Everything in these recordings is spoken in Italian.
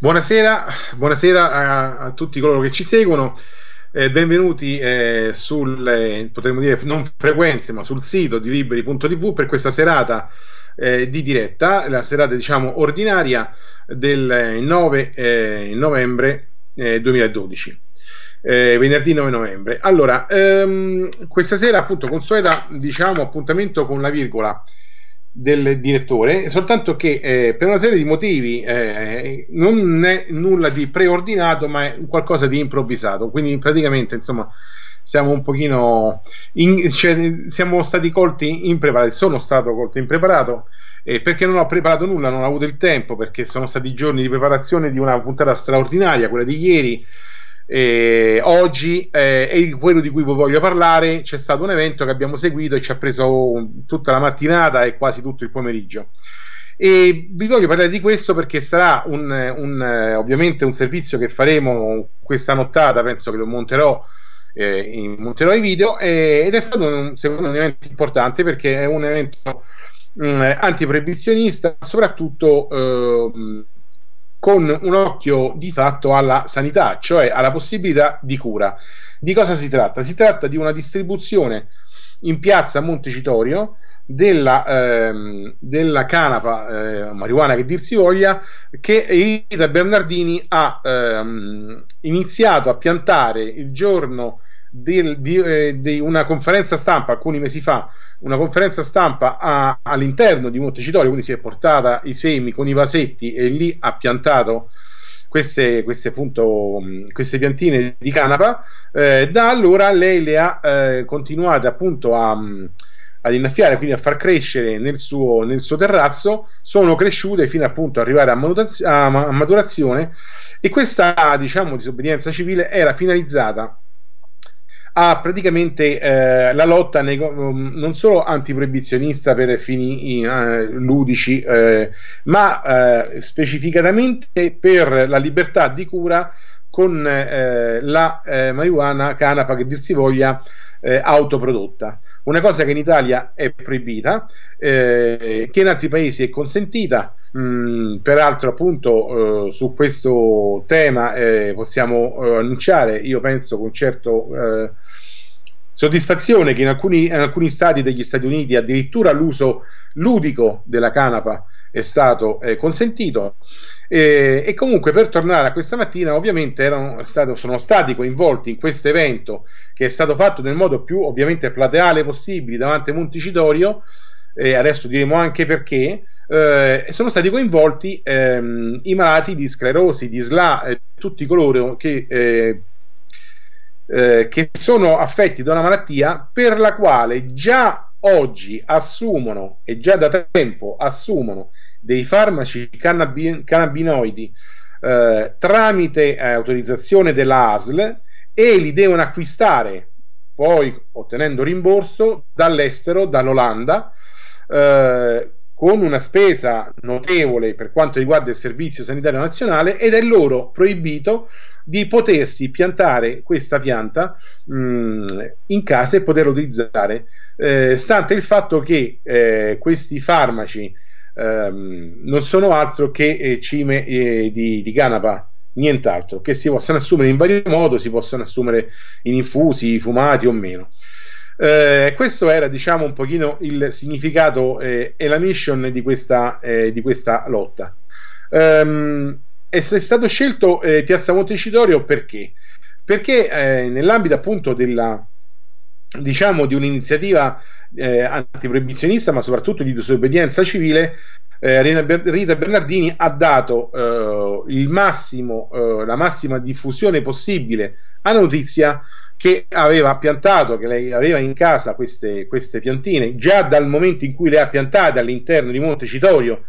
Buonasera, buonasera a, a, tutti coloro che ci seguono. Eh, benvenuti eh, sul, eh, potremmo dire, non frequenze, ma sul sito di liberi.tv per questa serata eh, di diretta, la serata diciamo ordinaria del 9 eh, novembre 2012. Eh, venerdì 9 novembre. Allora, ehm, questa sera appunto consueta diciamo appuntamento con la virgola del direttore, soltanto che eh, per una serie di motivi eh, non è nulla di preordinato, ma è qualcosa di improvvisato. Quindi praticamente, insomma, siamo un pochino in, cioè, siamo stati colti impreparati, sono stato colto impreparato eh, perché non ho preparato nulla, non ho avuto il tempo, perché sono stati giorni di preparazione di una puntata straordinaria, quella di ieri eh, oggi eh, è quello di cui vi voglio parlare. C'è stato un evento che abbiamo seguito e ci ha preso tutta la mattinata e quasi tutto il pomeriggio. E vi voglio parlare di questo perché sarà un, un, ovviamente un servizio che faremo questa nottata. Penso che lo monterò, eh, monterò i video. ed è stato un, secondo me un evento importante perché è un evento mm, antiproibizionista, soprattutto eh, con un occhio di fatto alla sanità, cioè alla possibilità di cura. Di cosa si tratta? Si tratta di una distribuzione in piazza Montecitorio della, ehm, della canapa eh, marijuana che dir si voglia che Rita Bernardini ha ehm, iniziato a piantare il giorno del, di, eh, di, una conferenza stampa alcuni mesi fa una conferenza stampa a, all'interno di Montecitorio, quindi si è portata i semi con i vasetti e lì ha piantato queste, queste, appunto, queste piantine di canapa. Eh, da allora lei le ha eh, continuate appunto a, ad innaffiare, quindi a far crescere nel suo, nel suo terrazzo, sono cresciute fino appunto ad arrivare a, a maturazione e questa diciamo disobbedienza civile era finalizzata ha praticamente eh, la lotta nei, um, non solo antiproibizionista per fini eh, ludici, eh, ma eh, specificatamente per la libertà di cura con eh, la eh, marijuana canapa che dir si voglia autoprodotta. Una cosa che in Italia è proibita, che in altri paesi è consentita. Mm, peraltro, appunto, su questo tema possiamo annunciare, io penso con certo Soddisfazione che in alcuni, in alcuni stati degli Stati Uniti addirittura l'uso ludico della canapa è stato eh, consentito. Eh, e comunque per tornare a questa mattina, ovviamente stato, sono stati coinvolti in questo evento che è stato fatto nel modo più ovviamente plateale possibile davanti a Montecitorio, e adesso diremo anche perché. Eh, sono stati coinvolti ehm, i malati di sclerosi, di SLA, eh, tutti coloro che eh, eh, che sono affetti da una malattia per la quale già oggi assumono e già da tempo assumono dei farmaci cannabi- cannabinoidi eh, tramite eh, autorizzazione della ASL e li devono acquistare poi ottenendo rimborso dall'estero, dall'Olanda, eh, con una spesa notevole per quanto riguarda il Servizio Sanitario Nazionale ed è loro proibito di potersi piantare questa pianta mh, mm, in casa e poterla utilizzare, eh, stante il fatto che eh, questi farmaci ehm, non sono altro che eh, cime eh, di, di canapa, nient'altro, che si possono assumere in vario modo, si possono assumere in infusi, fumati o meno. Eh, questo era diciamo un pochino il significato eh, e la mission di questa, eh, di questa lotta. Um, è stato scelto eh, Piazza Montecitorio perché? Perché eh, nell'ambito appunto della diciamo di un'iniziativa eh, antiproibizionista ma soprattutto di disobbedienza civile eh, Rita Bernardini ha dato eh, massimo, eh, la massima diffusione possibile alla notizia che aveva piantato, che lei aveva in casa queste, queste piantine già dal momento in cui le ha piantate all'interno di Montecitorio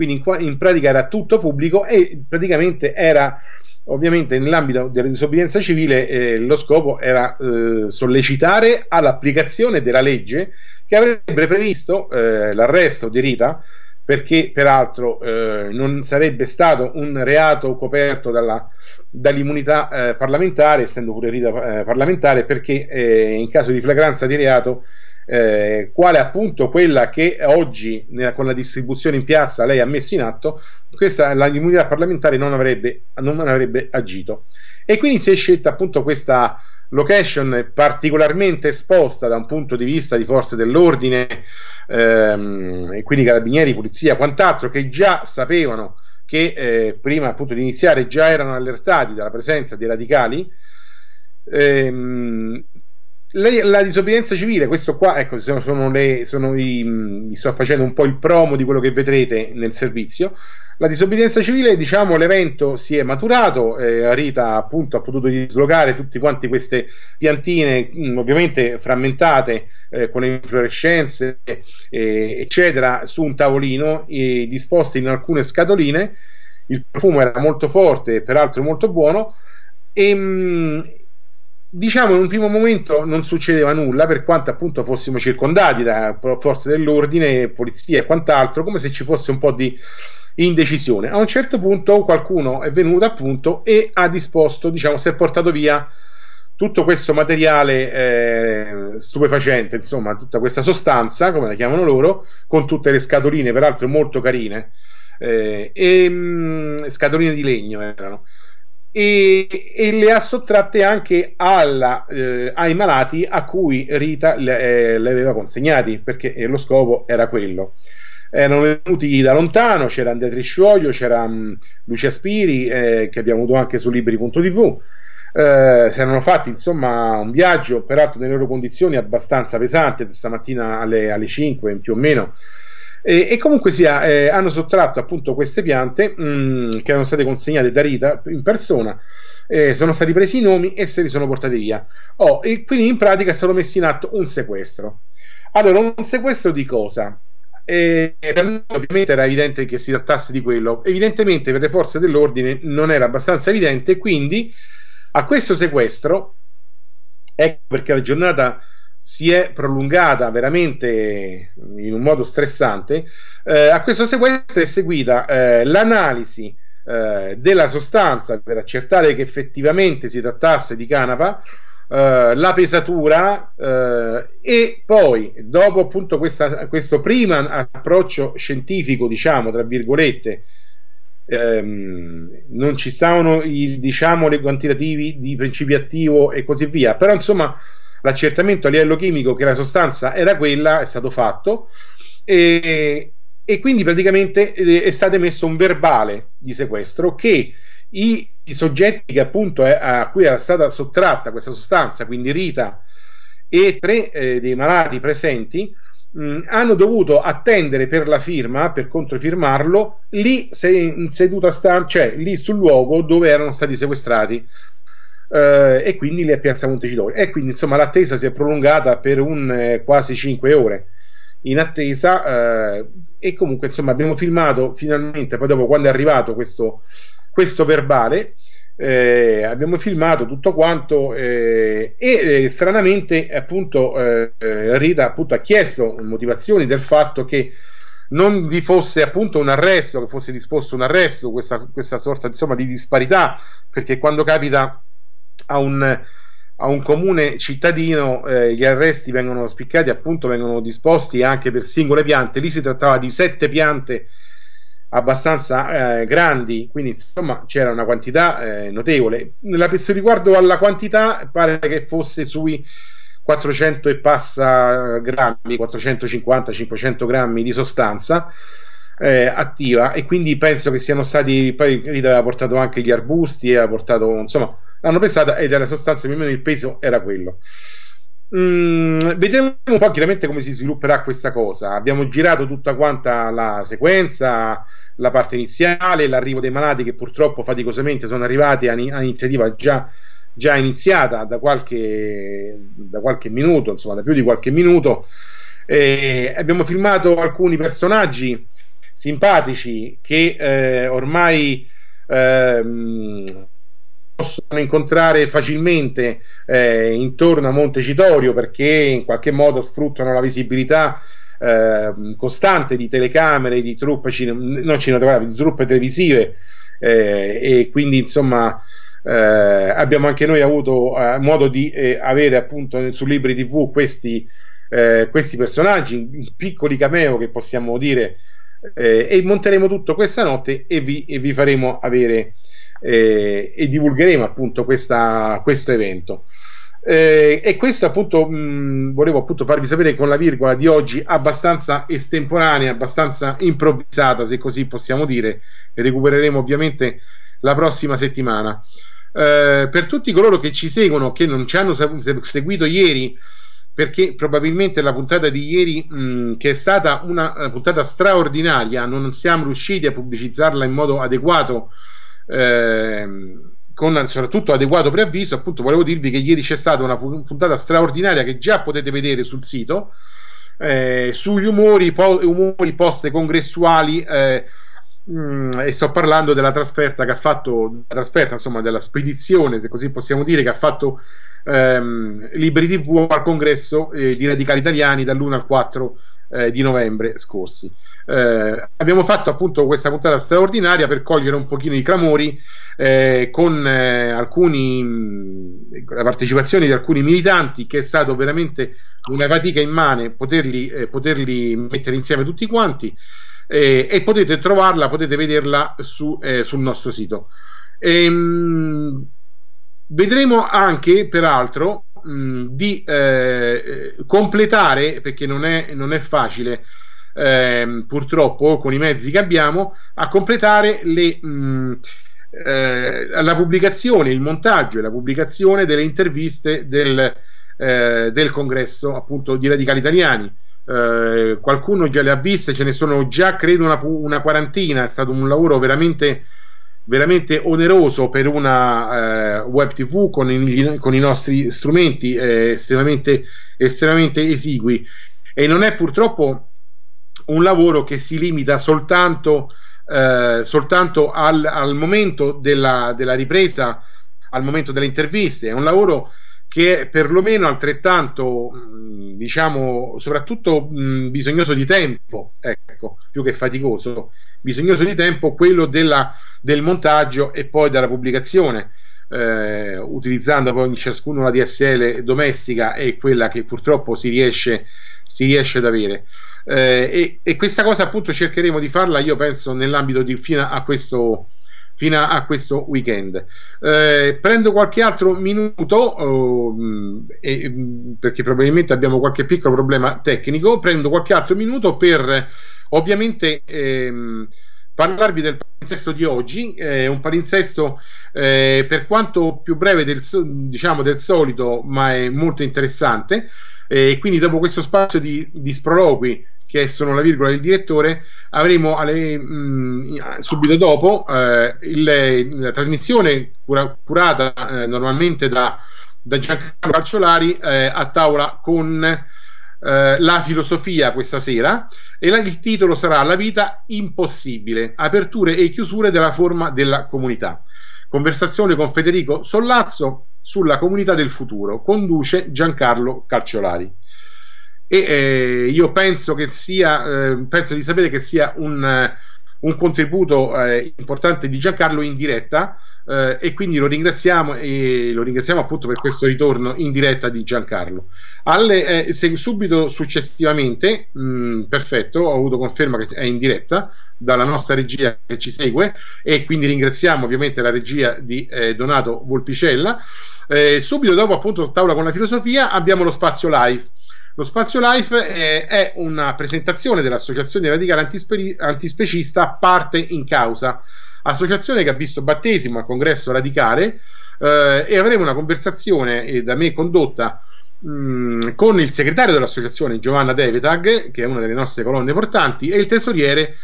quindi in, in pratica era tutto pubblico e praticamente era ovviamente nell'ambito della disobbedienza civile eh, lo scopo era eh, sollecitare all'applicazione della legge che avrebbe previsto eh, l'arresto di Rita perché peraltro eh, non sarebbe stato un reato coperto dalla, dall'immunità eh, parlamentare essendo pure Rita eh, parlamentare perché in caso di flagranza di reato eh, quale appunto quella che oggi nella, con la distribuzione in piazza lei ha messo in atto, questa l'immunità parlamentare non avrebbe, non avrebbe agito. E quindi si è scelta appunto questa location particolarmente esposta da un punto di vista di forze dell'ordine, ehm, e quindi carabinieri, polizia, quant'altro, che già sapevano che eh, prima appunto di iniziare già erano allertati dalla presenza dei radicali. Ehm, la, la, disobbedienza civile, questo qua, ecco, sono, sono le, sono i, mi sto facendo un po' il promo di quello che vedrete nel servizio. La disobbedienza civile, diciamo, l'evento si è maturato, eh, Rita appunto ha potuto dislocare tutte quante queste piantine, mh, ovviamente frammentate eh, con le inflorescenze, eh, eccetera, su un tavolino, disposte in alcune scatoline. Il profumo era molto forte peraltro molto buono. E, mh, diciamo in un primo momento non succedeva nulla per quanto appunto fossimo circondati da forze dell'ordine, polizia e quant'altro, come se ci fosse un po' di indecisione. A un certo punto qualcuno è venuto appunto e ha disposto, diciamo, si è portato via tutto questo materiale eh, stupefacente, insomma, tutta questa sostanza, come la chiamano loro, con tutte le scatoline, peraltro molto carine, eh, e mh, mm, scatoline di legno erano e, e, le ha sottratte anche alla, eh, ai malati a cui Rita le, eh, le aveva consegnati perché eh, lo scopo era quello. Erano venuti da lontano c'era Andrea Trisciuoglio c'era um, Lucia Spiri eh, che abbiamo avuto anche su libri.tv eh, si erano fatti insomma un viaggio peraltro nelle loro condizioni abbastanza pesante stamattina alle, alle 5 più o meno e, e comunque sia, eh, hanno sottratto appunto queste piante mh, mm, che erano state consegnate da Rita in persona. Eh, sono stati presi i nomi e se li sono portati via. Oh, e quindi in pratica è stato messo in atto un sequestro. Allora, un sequestro di cosa? Eh, per noi ovviamente era evidente che si trattasse di quello, evidentemente per le forze dell'ordine non era abbastanza evidente, quindi a questo sequestro, ecco perché la giornata si è prolungata veramente in un modo stressante, eh, a questo sequestro è seguita eh, l'analisi eh, della sostanza per accertare che effettivamente si trattasse di canapa, eh, la pesatura eh, e poi dopo appunto questa, questo prima approccio scientifico, diciamo, tra virgolette, ehm, non ci stavano i, diciamo, i quantitativi di principio attivo e così via, però insomma l'accertamento a livello chimico che la sostanza era quella è stato fatto e, e quindi praticamente eh, è stato emesso un verbale di sequestro che i, i soggetti che appunto è, a cui era stata sottratta questa sostanza, quindi Rita e tre eh, dei malati presenti, mh, hanno dovuto attendere per la firma, per controfirmarlo, lì se, in seduta sta, cioè lì sul luogo dove erano stati sequestrati eh, e quindi a Piazza Montecitorio. E quindi insomma l'attesa si è prolungata per un eh, quasi 5 ore in attesa eh, e comunque insomma abbiamo filmato finalmente, poi dopo quando è arrivato questo, questo verbale, eh, abbiamo filmato tutto quanto eh, e eh, stranamente appunto eh, eh, Rita appunto, ha chiesto motivazioni del fatto che non vi fosse appunto un arresto, che fosse disposto un arresto, questa, questa sorta insomma di disparità, perché quando capita a un, a un comune cittadino eh, gli arresti vengono spiccati, appunto vengono disposti anche per singole piante, lì si trattava di sette piante abbastanza eh, grandi, quindi insomma c'era una quantità eh, notevole. Nella, riguardo alla quantità pare che fosse sui 400 e passa grammi, 450-500 grammi di sostanza eh, attiva e quindi penso che siano stati, poi lì aveva portato anche gli arbusti, aveva portato insomma l'hanno pesata ed era sostanza più o meno il peso era quello. Mm, vediamo un po' chiaramente come si svilupperà questa cosa. Abbiamo girato tutta quanta la sequenza, la parte iniziale, l'arrivo dei malati che purtroppo faticosamente sono arrivati a, iniziativa già, già iniziata da qualche, da qualche, minuto, insomma da più di qualche minuto. Eh, abbiamo filmato alcuni personaggi simpatici che eh, ormai eh, possono incontrare facilmente eh, intorno a Montecitorio perché in qualche modo sfruttano la visibilità eh, costante di telecamere, di truppe, cine- non cinematografiche, di truppe televisive eh, e quindi insomma eh, abbiamo anche noi avuto eh, modo di eh, avere appunto su Libri TV questi eh, questi personaggi, piccoli cameo che possiamo dire, eh, e monteremo tutto questa notte e vi, e vi faremo avere eh, e divulgheremo appunto questa, questo evento. Eh, e questo appunto mh, volevo appunto farvi sapere con la virgola di oggi abbastanza estemporanea, abbastanza improvvisata se così possiamo dire, recupereremo ovviamente la prossima settimana. Eh, per tutti coloro che ci seguono, che non ci hanno seguito ieri, perché probabilmente la puntata di ieri, mh, che è stata una, una puntata straordinaria, non siamo riusciti a pubblicizzarla in modo adeguato. Eh, con soprattutto adeguato preavviso, appunto volevo dirvi che ieri c'è stata una puntata straordinaria che già potete vedere sul sito eh, sugli umori, po- umori post congressuali eh, mm, e sto parlando della trasferta che ha fatto la trasferta insomma della spedizione se così possiamo dire che ha fatto ehm, Liberi TV al congresso eh, di radicali italiani dall'1 al 4 eh, di novembre scorsi. Eh, abbiamo fatto appunto questa puntata straordinaria per cogliere un pochino i clamori eh, con eh, alcuni, mh, la partecipazione di alcuni militanti che è stato veramente una fatica immane poterli, eh, poterli mettere insieme tutti quanti eh, e potete trovarla, potete vederla su, eh, sul nostro sito. E, mh, vedremo anche peraltro mh, di eh, completare perché non è, non è facile ehm, purtroppo con i mezzi che abbiamo a completare le mh, eh, la pubblicazione, il montaggio e la pubblicazione delle interviste del, eh, del congresso appunto di radicali italiani. Eh, qualcuno già le ha viste, ce ne sono già credo una, una quarantina, è stato un lavoro veramente, veramente oneroso per una eh, web tv con, il, con, i nostri strumenti eh, estremamente, estremamente esigui e non è purtroppo un lavoro che si limita soltanto eh, soltanto al, al momento della, della, ripresa, al momento delle interviste. È un lavoro che è perlomeno altrettanto, diciamo, soprattutto mh, bisognoso di tempo, ecco, più che faticoso, bisognoso di tempo quello della, del montaggio e poi della pubblicazione. Eh, utilizzando poi in ciascuno la DSL domestica e quella che purtroppo si riesce, si riesce ad avere. Eh, e, e, questa cosa appunto cercheremo di farla io penso nell'ambito di fino a questo, fino a questo weekend. Eh, prendo qualche altro minuto oh, e, perché probabilmente abbiamo qualche piccolo problema tecnico. Prendo qualche altro minuto per ovviamente ehm, parlarvi del palinsesto di oggi. È un palinsesto eh, per quanto più breve del, diciamo, del solito ma è molto interessante. E quindi dopo questo spazio di, di sproloqui che sono la virgola del direttore, avremo alle, mh, mm, subito dopo eh, il, la trasmissione cura, curata eh, normalmente da, da Giancarlo Calciolari eh, a tavola con eh, la filosofia questa sera e la, il titolo sarà La vita impossibile, aperture e chiusure della forma della comunità. Conversazione con Federico Sollazzo sulla comunità del futuro, conduce Giancarlo Calciolari e eh, io penso che sia, eh, penso di sapere che sia un, eh, un contributo eh, importante di Giancarlo in diretta eh, e quindi lo ringraziamo e lo ringraziamo appunto per questo ritorno in diretta di Giancarlo. Alle, eh, se, subito successivamente, mh, mm, perfetto, ho avuto conferma che è in diretta dalla nostra regia che ci segue e quindi ringraziamo ovviamente la regia di Donato Volpicella. subito dopo appunto tavola con la filosofia abbiamo lo spazio live lo Spazio Life è, è una presentazione dell'Associazione Radicale Antispe- Antispecista Parte in Causa, associazione che ha visto battesimo al congresso radicale eh, e avremo una conversazione eh, da me condotta mh, mm, con il segretario dell'associazione Giovanna Devetag, che è una delle nostre colonne portanti, e il tesoriere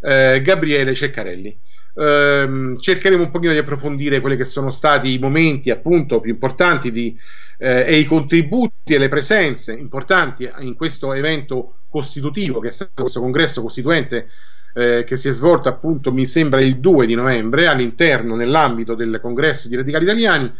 eh, Gabriele Ceccarelli. Eh, cercheremo un pochino di approfondire quelli che sono stati i momenti appunto più importanti di eh, e i contributi e le presenze importanti in questo evento costitutivo che è stato questo congresso costituente eh, che si è svolto appunto mi sembra il 2 di novembre all'interno nell'ambito del congresso di radicali italiani.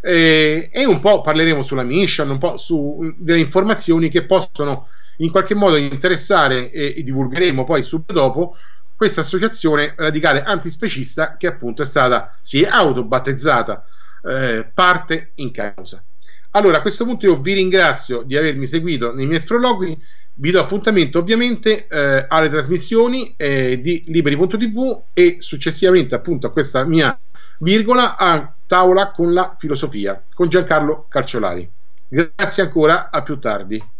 Eh, e un po' parleremo sulla mission, un po' su delle informazioni che possono in qualche modo interessare e, e divulgheremo poi subito dopo questa associazione radicale antispecista che appunto è stata si è autobattezzata eh, parte in causa Allora, a questo punto io vi ringrazio di avermi seguito nei miei sprologhi. Vi do appuntamento ovviamente eh, alle trasmissioni eh, di liberi.tv e successivamente appunto a questa mia virgola a tavola con la filosofia con Giancarlo Calciolari. Grazie ancora, a più tardi.